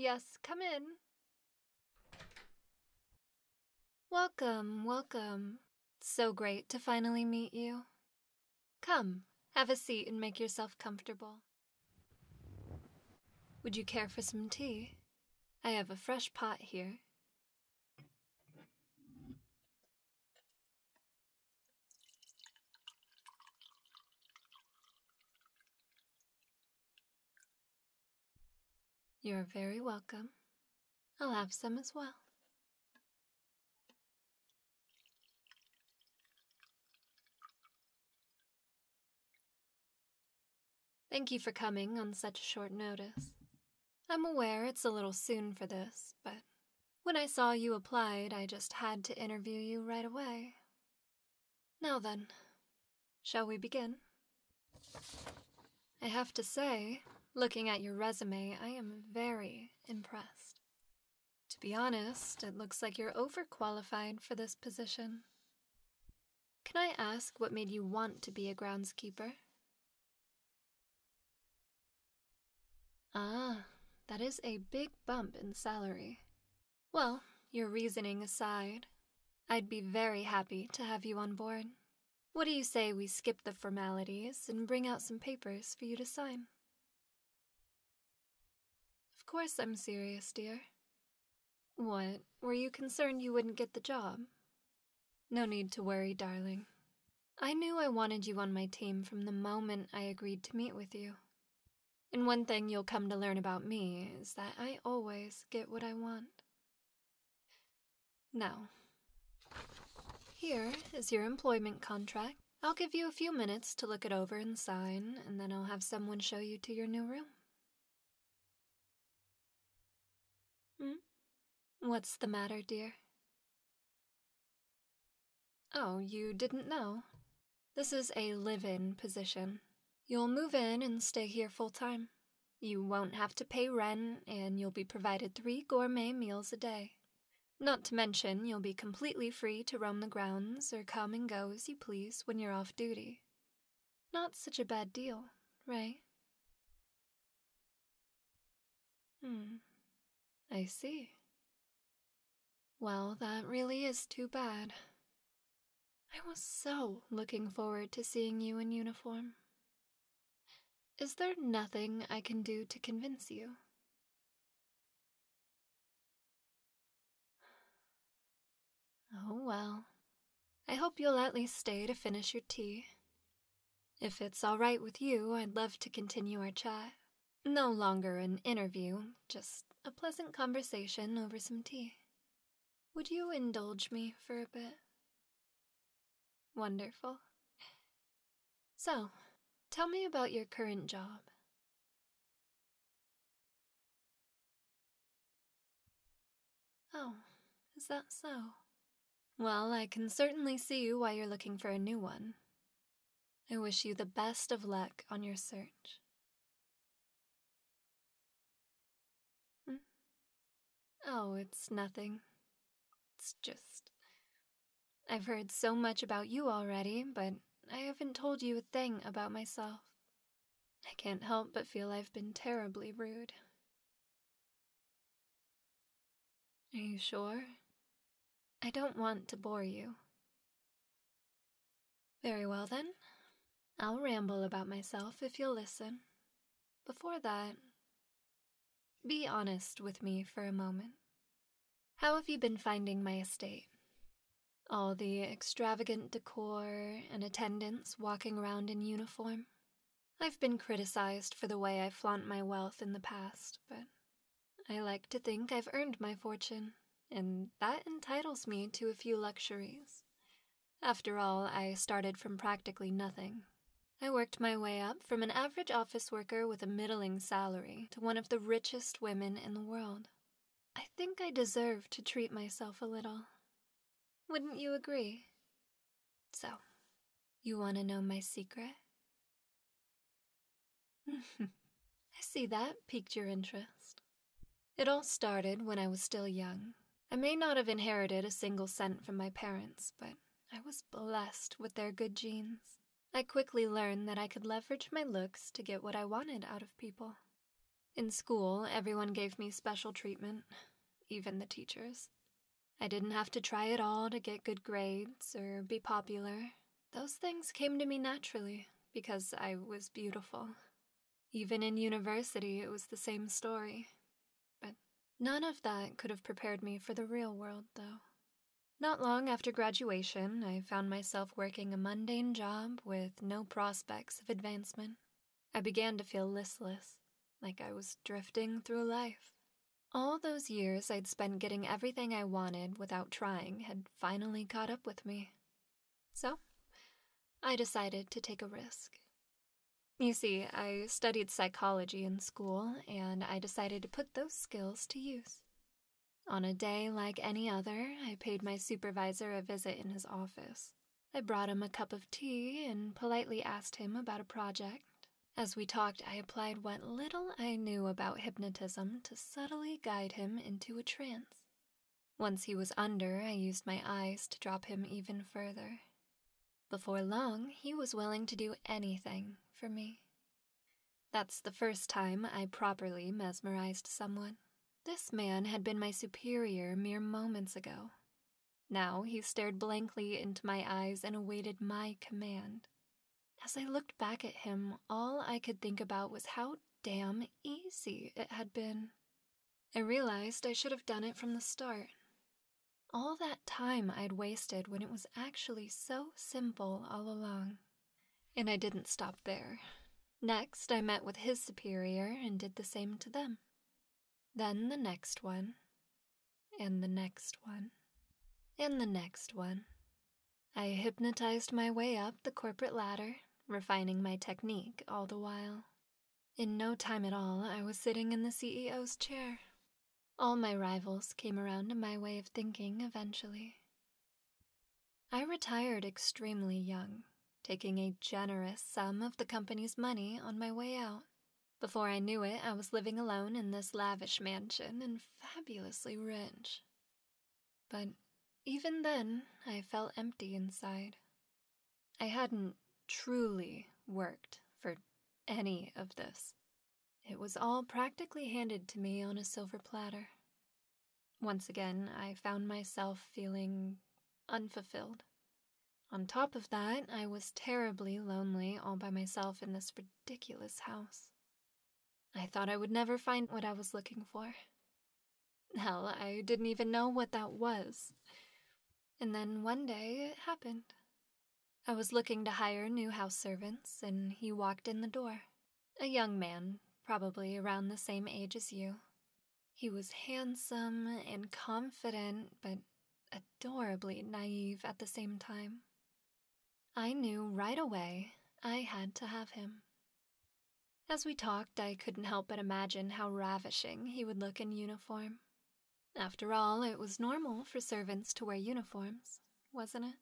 Yes, come in. Welcome, welcome. So great to finally meet you. Come, have a seat and make yourself comfortable. Would you care for some tea? I have a fresh pot here. You're very welcome. I'll have some as well. Thank you for coming on such short notice. I'm aware it's a little soon for this, but when I saw you applied, I just had to interview you right away. Now then, shall we begin? I have to say, looking at your resume, I am very impressed. To be honest, it looks like you're overqualified for this position. Can I ask what made you want to be a groundskeeper? Ah, that is a big bump in salary. Well, your reasoning aside, I'd be very happy to have you on board. What do you say we skip the formalities and bring out some papers for you to sign? Of course I'm serious, dear. What, were you concerned you wouldn't get the job? No need to worry, darling. I knew I wanted you on my team from the moment I agreed to meet with you. And one thing you'll come to learn about me is that I always get what I want. Now, here is your employment contract. I'll give you a few minutes to look it over and sign, and then I'll have someone show you to your new room. Hmm? What's the matter, dear? Oh, you didn't know? This is a live in position. You'll move in and stay here full time. You won't have to pay rent, and you'll be provided three gourmet meals a day. Not to mention, you'll be completely free to roam the grounds or come and go as you please when you're off duty. Not such a bad deal, right? Hmm, I see. Well, that really is too bad. I was so looking forward to seeing you in uniform. Is there nothing I can do to convince you? Oh well. I hope you'll at least stay to finish your tea. If it's all right with you, I'd love to continue our chat. No longer an interview, just a pleasant conversation over some tea. Would you indulge me for a bit? Wonderful. So, Tell me about your current job. Oh, is that so? Well, I can certainly see why you're looking for a new one. I wish you the best of luck on your search. Oh, it's nothing. It's just. I've heard so much about you already, but I haven't told you a thing about myself. I can't help but feel I've been terribly rude. Are you sure? I don't want to bore you. Very well then. I'll ramble about myself if you'll listen. Before that, be honest with me for a moment. How have you been finding my estate? All the extravagant decor and attendants walking around in uniform. I've been criticized for the way I flaunt my wealth in the past, but I like to think I've earned my fortune, and that entitles me to a few luxuries. After all, I started from practically nothing. I worked my way up from an average office worker with a middling salary to one of the richest women in the world. I think I deserve to treat myself a little. Wouldn't you agree? So, you want to know my secret? I see that piqued your interest. It all started when I was still young. I may not have inherited a single cent from my parents, but I was blessed with their good genes. I quickly learned that I could leverage my looks to get what I wanted out of people. In school, everyone gave me special treatment, even the teachers. I didn't have to try at all to get good grades or be popular. Those things came to me naturally because I was beautiful. Even in university, it was the same story. But none of that could have prepared me for the real world, though. Not long after graduation, I found myself working a mundane job with no prospects of advancement. I began to feel listless, like I was drifting through life. All those years I'd spent getting everything I wanted without trying had finally caught up with me. So, I decided to take a risk. You see, I studied psychology in school, and I decided to put those skills to use. On a day like any other, I paid my supervisor a visit in his office. I brought him a cup of tea and politely asked him about a project. As we talked, I applied what little I knew about hypnotism to subtly guide him into a trance. Once he was under, I used my eyes to drop him even further. Before long, he was willing to do anything for me. That's the first time I properly mesmerized someone. This man had been my superior mere moments ago. Now he stared blankly into my eyes and awaited my command. As I looked back at him, all I could think about was how damn easy it had been. I realized I should have done it from the start. All that time I'd wasted when it was actually so simple all along. And I didn't stop there. Next, I met with his superior and did the same to them. Then the next one, and the next one, and the next one. I hypnotized my way up the corporate ladder, refining my technique all the while. In no time at all, I was sitting in the CEO's chair. All my rivals came around to my way of thinking eventually. I retired extremely young, taking a generous sum of the company's money on my way out. Before I knew it, I was living alone in this lavish mansion and fabulously rich. But even then, I felt empty inside. I hadn't truly worked for any of this. It was all practically handed to me on a silver platter. Once again, I found myself feeling unfulfilled. On top of that, I was terribly lonely all by myself in this ridiculous house. I thought I would never find what I was looking for. Hell, I didn't even know what that was. And then one day it happened. I was looking to hire new house servants, and he walked in the door. A young man, probably around the same age as you. He was handsome and confident, but adorably naive at the same time. I knew right away I had to have him. As we talked, I couldn't help but imagine how ravishing he would look in uniform. After all, it was normal for servants to wear uniforms, wasn't it?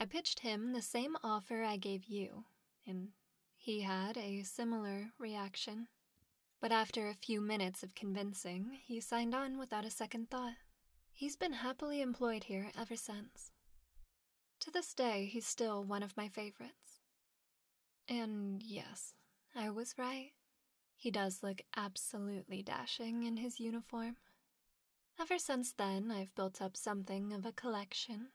I pitched him the same offer I gave you, and he had a similar reaction. But after a few minutes of convincing, he signed on without a second thought. He's been happily employed here ever since. To this day, he's still one of my favorites. And yes, I was right. He does look absolutely dashing in his uniform. Ever since then, I've built up something of a collection.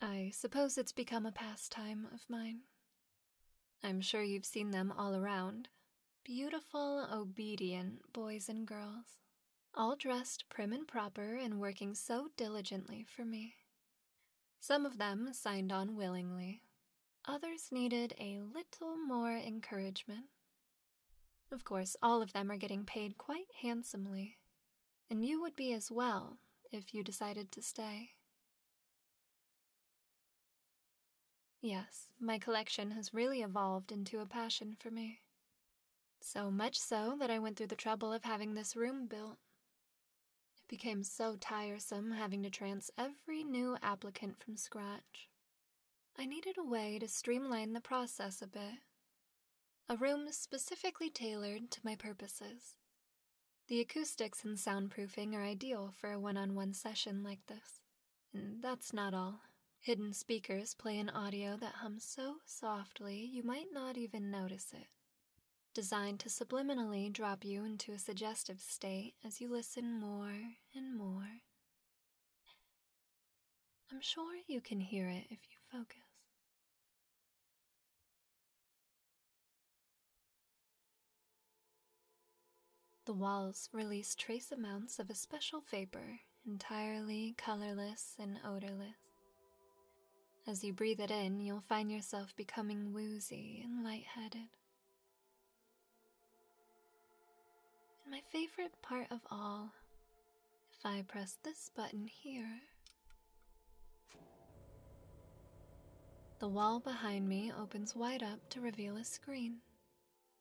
I suppose it's become a pastime of mine. I'm sure you've seen them all around. Beautiful, obedient boys and girls, all dressed prim and proper and working so diligently for me. Some of them signed on willingly, Others needed a little more encouragement. Of course, all of them are getting paid quite handsomely, and you would be as well if you decided to stay. Yes, my collection has really evolved into a passion for me. So much so that I went through the trouble of having this room built. It became so tiresome having to trance every new applicant from scratch. I needed a way to streamline the process a bit. A room specifically tailored to my purposes. The acoustics and soundproofing are ideal for a one on one session like this. And that's not all. Hidden speakers play an audio that hums so softly you might not even notice it. designed to subliminally drop you into a suggestive state as you listen more and more. I'm sure you can hear it if you focus. The walls release trace amounts of a special vapor, entirely colorless and odorless. As you breathe it in, you'll find yourself becoming woozy and lightheaded. And my favorite part of all, if I press this button here, the wall behind me opens wide up to reveal a screen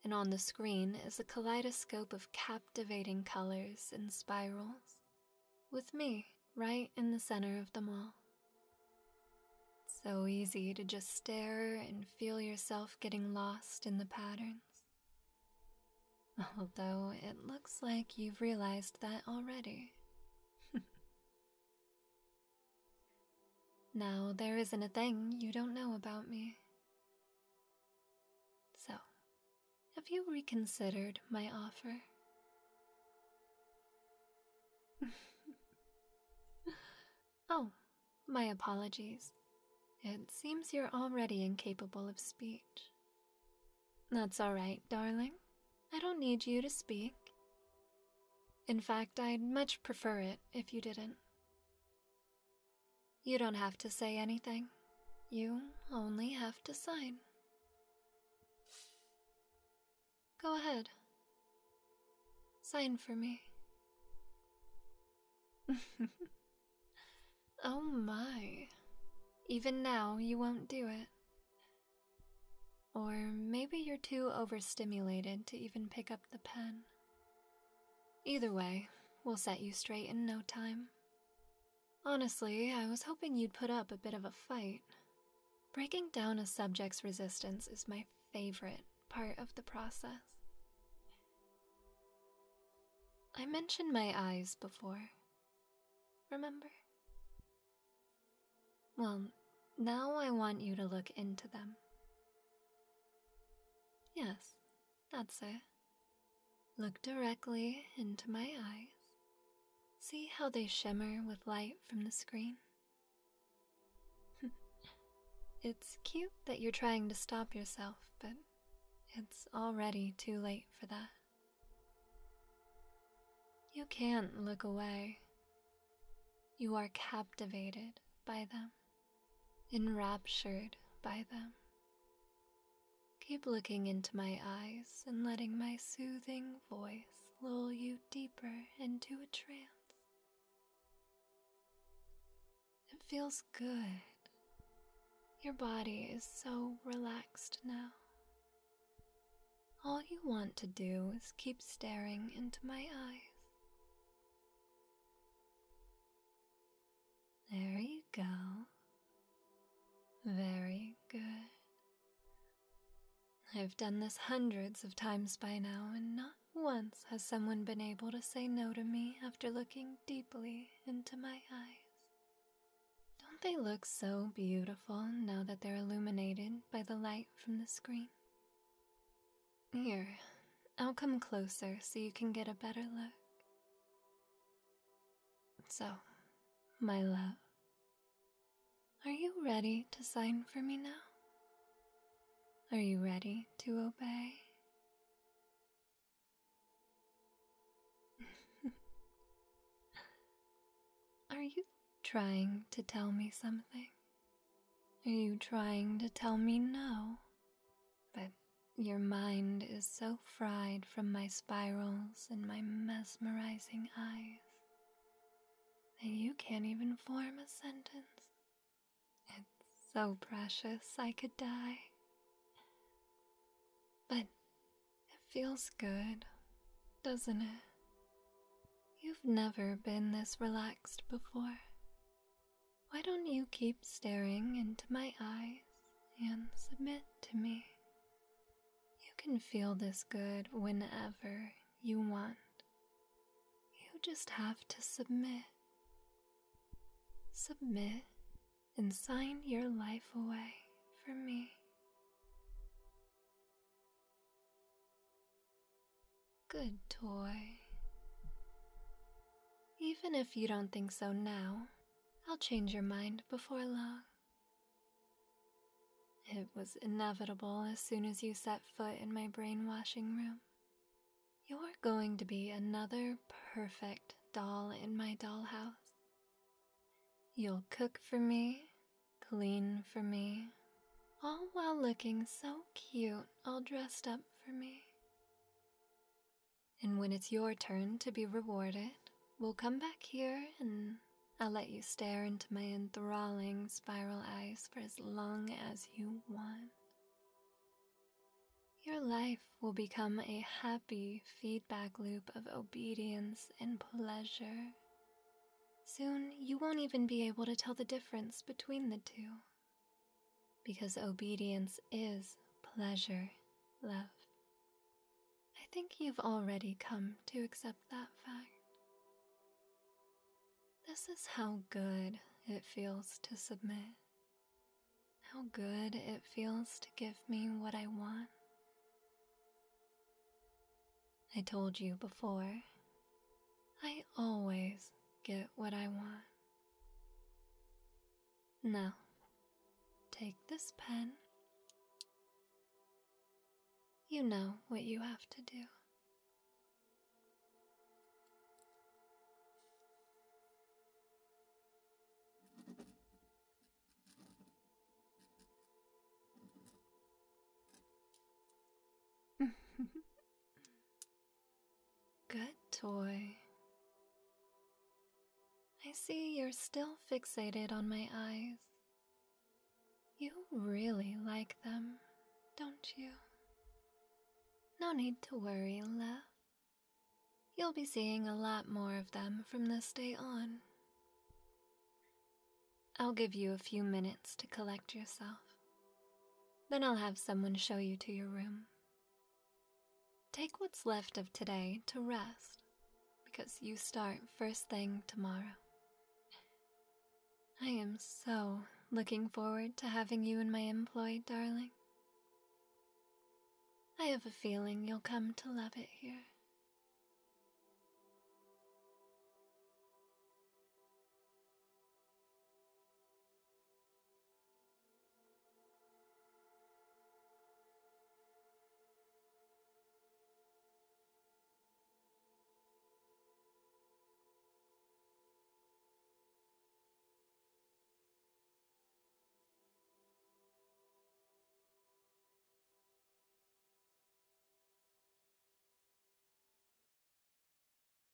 and on the screen is a kaleidoscope of captivating colors and spirals, with me right in the center of them all. So easy to just stare and feel yourself getting lost in the patterns. Although it looks like you've realized that already. Now, there isn't a thing you don't know about me. So, have you reconsidered my offer? oh, my apologies. It seems you're already incapable of speech. That's all right, darling. I don't need you to speak. In fact, I'd much prefer it if you didn't. You don't have to say anything. You only have to sign. Go ahead. Sign for me. oh my. Even now, you won't do it. Or maybe you're too overstimulated to even pick up the pen. Either way, we'll set you straight in no time. Honestly, I was hoping you'd put up a bit of a fight. Breaking down a subject's resistance is my favorite part of the process. I mentioned my eyes before. Remember? Well, now I want you to look into them. Yes, that's it. Look directly into my eyes. See how they shimmer with light from the screen? it's cute that you're trying to stop yourself, but it's already too late for that. You can't look away. You are captivated by them, enraptured by them. Keep looking into my eyes and letting my soothing voice lull you deeper into a trance. Feels good. Your body is so relaxed now. All you want to do is keep staring into my eyes. There you go. Very good. I've done this hundreds of times by now, and not once has someone been able to say no to me after looking deeply into my eyes. They look so beautiful now that they're illuminated by the light from the screen? Here, I'll come closer so you can get a better look. So, my love, are you ready to sign for me now? Are you ready to obey? Are you trying to tell me something? Are you trying to tell me no? But your mind is so fried from my spirals and my mesmerizing eyes that you can't even form a sentence. It's so precious I could die. But it feels good, doesn't it? You've never been this relaxed before. Why don't you keep staring into my eyes and submit to me? You can feel this good whenever you want. You just have to submit. Submit and sign your life away for me. Good toy. Even if you don't think so now, I'll change your mind before long. It was inevitable as soon as you set foot in my brainwashing room. You're going to be another perfect doll in my dollhouse. You'll cook for me, clean for me, all while looking so cute, all dressed up for me. And when it's your turn to be rewarded, we'll come back here and I'll let you stare into my enthralling spiral eyes for as long as you want. Your life will become a happy feedback loop of obedience and pleasure. Soon you won't even be able to tell the difference between the two. Because obedience is pleasure, love. I think you've already come to accept that fact. This is how good it feels to submit. How good it feels to give me what I want. I told you before, I always get what I want. Now, take this pen. You know what you have to do. Toy. I see you're still fixated on my eyes. You really like them, don't you? No need to worry, love. You'll be seeing a lot more of them from this day on. I'll give you a few minutes to collect yourself. Then I'll have someone show you to your room. Take what's left of today to rest, because you start first thing tomorrow. I am so looking forward to having you in my employ, darling. I have a feeling you'll come to love it here.